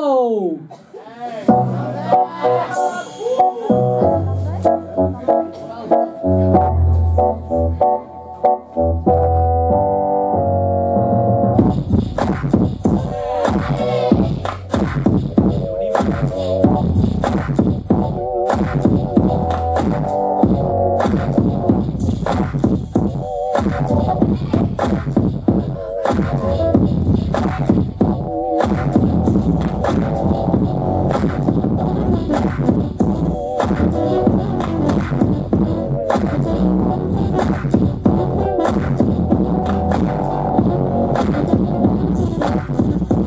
go!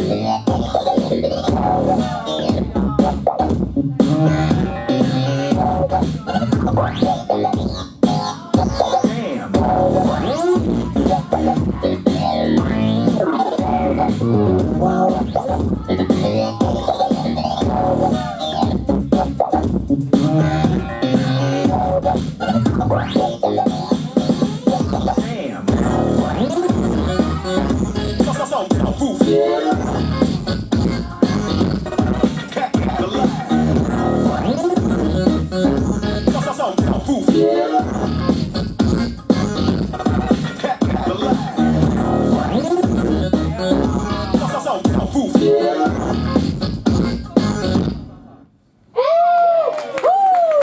Wow.